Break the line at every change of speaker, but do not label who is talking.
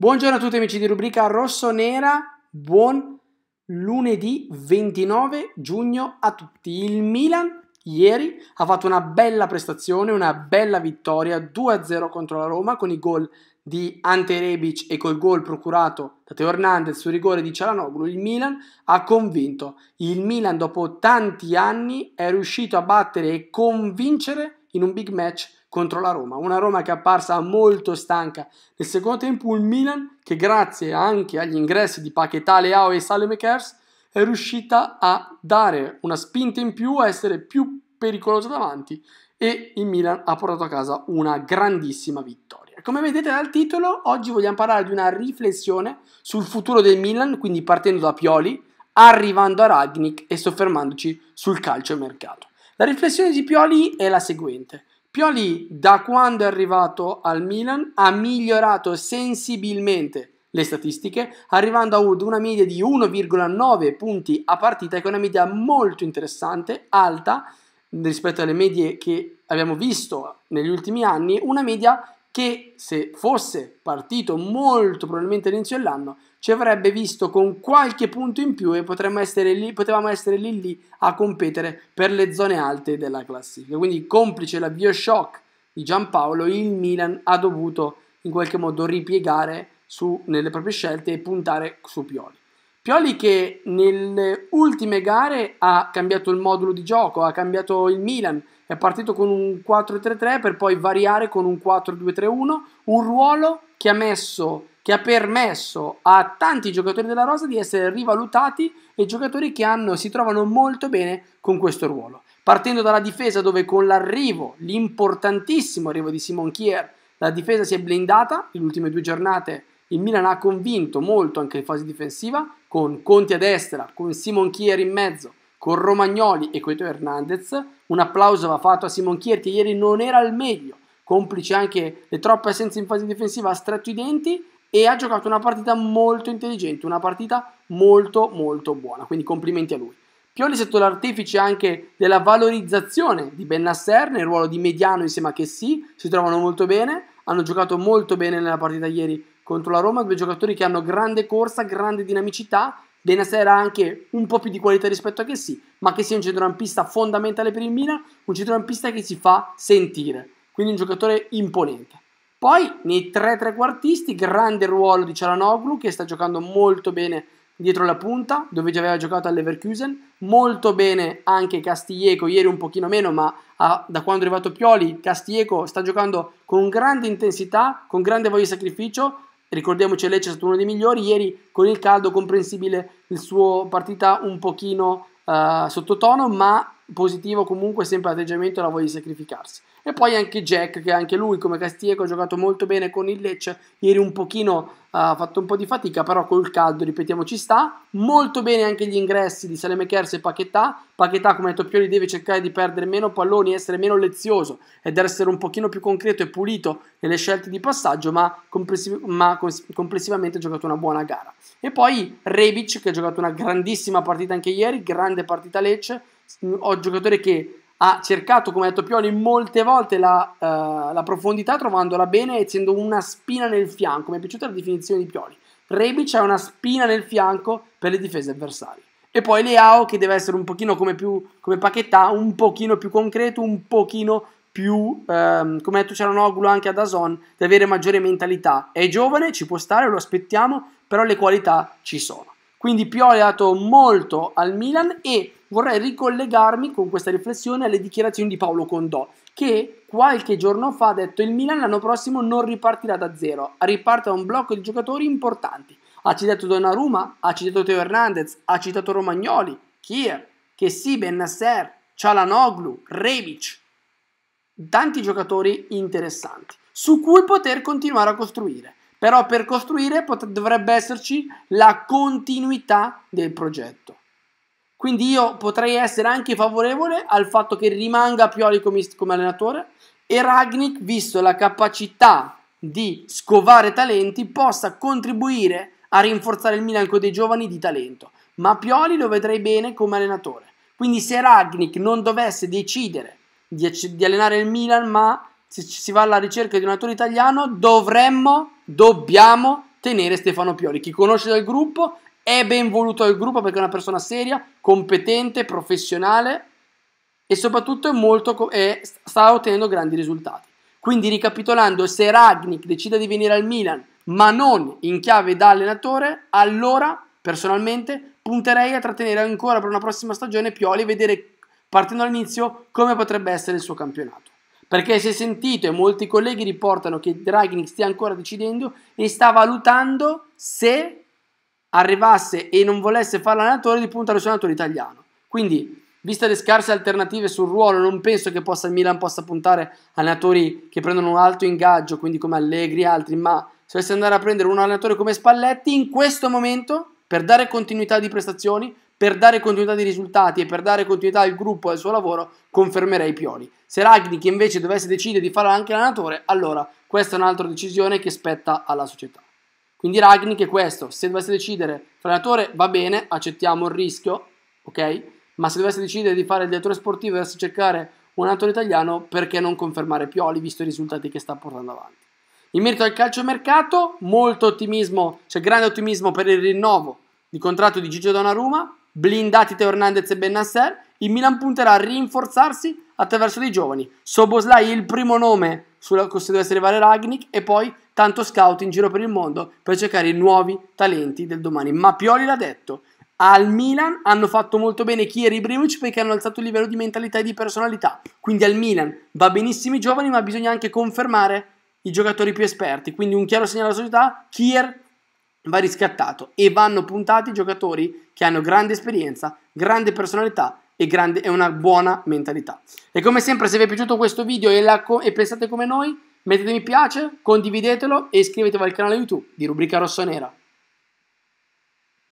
Buongiorno a tutti amici di rubrica rosso-nera, buon lunedì 29 giugno a tutti. Il Milan ieri ha fatto una bella prestazione, una bella vittoria 2-0 contro la Roma con i gol di Ante Rebic e col gol procurato da Teo Hernandez sul rigore di Cialanoglu. Il Milan ha convinto. Il Milan dopo tanti anni è riuscito a battere e convincere in un big match contro la Roma. Una Roma che è apparsa molto stanca nel secondo tempo, un Milan che grazie anche agli ingressi di Paquetà, Leao e Salemekers è riuscita a dare una spinta in più, a essere più pericolosa davanti e il Milan ha portato a casa una grandissima vittoria. Come vedete dal titolo, oggi vogliamo parlare di una riflessione sul futuro del Milan, quindi partendo da Pioli, arrivando a Ragnik e soffermandoci sul calcio e mercato. La riflessione di Pioli è la seguente. Pioli da quando è arrivato al Milan ha migliorato sensibilmente le statistiche, arrivando ad una media di 1,9 punti a partita, che è una media molto interessante, alta rispetto alle medie che abbiamo visto negli ultimi anni, una media che se fosse partito molto probabilmente all'inizio dell'anno ci avrebbe visto con qualche punto in più e essere lì, potevamo essere lì lì a competere per le zone alte della classifica. Quindi complice l'avvio shock di Giampaolo, il Milan ha dovuto in qualche modo ripiegare su, nelle proprie scelte e puntare su Pioli. Pioli che nelle ultime gare ha cambiato il modulo di gioco, ha cambiato il Milan, è partito con un 4-3-3 per poi variare con un 4-2-3-1, un ruolo che ha messo che ha permesso a tanti giocatori della rosa di essere rivalutati e giocatori che hanno, si trovano molto bene con questo ruolo. Partendo dalla difesa dove con l'arrivo, l'importantissimo arrivo di Simon Kier, la difesa si è blindata, le ultime due giornate il Milan ha convinto molto anche in fase difensiva, con Conti a destra, con Simon Kier in mezzo, con Romagnoli e Coito Hernandez. Un applauso va fatto a Simon Kier che ieri non era al meglio, complice anche le troppe assenze in fase difensiva, ha stretto i denti e ha giocato una partita molto intelligente, una partita molto molto buona, quindi complimenti a lui. Pioli è stato l'artefice anche della valorizzazione di Ben Nasser nel ruolo di mediano insieme a Chessy, si trovano molto bene, hanno giocato molto bene nella partita ieri contro la Roma, due giocatori che hanno grande corsa, grande dinamicità, Benasser ha anche un po' più di qualità rispetto a Chessy, ma che sia un centrocampista fondamentale per il Milan, un centrocampista che si fa sentire, quindi un giocatore imponente. Poi nei tre trequartisti, grande ruolo di Cialanoglu che sta giocando molto bene dietro la punta, dove già aveva giocato all'Everkusen, molto bene anche Castiglieco, ieri un pochino meno, ma ah, da quando è arrivato Pioli, Castiglieco sta giocando con grande intensità, con grande voglia di sacrificio, ricordiamoci Lecce è stato uno dei migliori, ieri con il caldo comprensibile il suo partita un pochino uh, sottotono, ma positivo comunque sempre l'atteggiamento e la voglia di sacrificarsi. E poi anche Jack, che anche lui come Castiego ha giocato molto bene con il Lecce, ieri un pochino ha fatto un po' di fatica, però col caldo, ripetiamo, ci sta. Molto bene anche gli ingressi di Salemekers e Paquetà. Paquetà, come ha detto Pioli, deve cercare di perdere meno palloni, essere meno lezioso ed essere un pochino più concreto e pulito nelle scelte di passaggio, ma, complessiv- ma complessivamente ha giocato una buona gara. E poi Rebic, che ha giocato una grandissima partita anche ieri, grande partita Lecce, ho giocatore che ha cercato, come ha detto Pioli, molte volte la, uh, la, profondità, trovandola bene, essendo una spina nel fianco. Mi è piaciuta la definizione di Pioli. Rebic ha una spina nel fianco per le difese avversarie. E poi Leao che deve essere un pochino come, più, come Paquetà, un pochino più concreto, un pochino più, ehm, come ha detto Cialanoglu anche a Dazon, deve avere maggiore mentalità. È giovane, ci può stare, lo aspettiamo, però le qualità ci sono. Quindi Pioli ha dato molto al Milan e vorrei ricollegarmi con questa riflessione alle dichiarazioni di Paolo Condò, che qualche giorno fa ha detto il Milan l'anno prossimo non ripartirà da zero, riparte da un blocco di giocatori importanti. Ha citato Donnarumma, ha citato Teo Hernandez, ha citato Romagnoli, Kier, Chessy, Nasser, Cialanoglu, Rebic. Tanti giocatori interessanti su cui poter continuare a costruire. Però per costruire dovrebbe esserci la continuità del progetto. Quindi io potrei essere anche favorevole al fatto che rimanga Pioli come, come allenatore e Ragnik, visto la capacità di scovare talenti, possa contribuire a rinforzare il Milan con dei giovani di talento. Ma Pioli lo vedrei bene come allenatore. Quindi se Ragnik non dovesse decidere di, di allenare il Milan, ma se si va alla ricerca di un attore italiano, dovremmo, dobbiamo tenere Stefano Pioli. Chi conosce il gruppo è ben voluto dal gruppo perché è una persona seria, competente, professionale e soprattutto è molto, è, sta ottenendo grandi risultati. Quindi ricapitolando, se Ragnik decide di venire al Milan ma non in chiave da allenatore, allora personalmente punterei a trattenere ancora per una prossima stagione Pioli e vedere partendo dall'inizio come potrebbe essere il suo campionato. Perché si è sentito e molti colleghi riportano che Ragnik stia ancora decidendo e sta valutando se arrivasse e non volesse fare l'allenatore di puntare su un allenatore italiano. Quindi Viste le scarse alternative sul ruolo, non penso che possa, il Milan possa puntare allenatori che prendono un alto ingaggio, quindi come Allegri e altri, ma se dovesse andare a prendere un allenatore come Spalletti, in questo momento, per dare continuità di prestazioni, per dare continuità di risultati e per dare continuità al gruppo e al suo lavoro, confermerei Pioli. Se Ragni invece dovesse decidere di fare anche l'allenatore, allora questa è un'altra decisione che spetta alla società. Quindi Ragni è questo, se dovesse decidere l'allenatore va bene, accettiamo il rischio, ok? ma se dovesse decidere di fare il direttore sportivo e dovesse cercare un attore italiano, perché non confermare Pioli, visto i risultati che sta portando avanti? In merito al calciomercato, molto ottimismo, cioè grande ottimismo per il rinnovo di contratto di Gigio Donnarumma, blindati Teo Hernandez e Bennasser, il Milan punterà a rinforzarsi attraverso dei giovani. Soboslai il primo nome sulla, se dovesse arrivare Ragnik e poi tanto scout in giro per il mondo per cercare i nuovi talenti del domani. Ma Pioli l'ha detto, al Milan hanno fatto molto bene Kier e Ibrahimovic perché hanno alzato il livello di mentalità e di personalità. Quindi al Milan va benissimo i giovani, ma bisogna anche confermare i giocatori più esperti. Quindi un chiaro segnale alla società, Kier va riscattato e vanno puntati giocatori che hanno grande esperienza, grande personalità e, grande, una buona mentalità. E come sempre, se vi è piaciuto questo video e, la, e pensate come noi, mettete mi piace, condividetelo e iscrivetevi al canale YouTube di Rubrica Rossonera.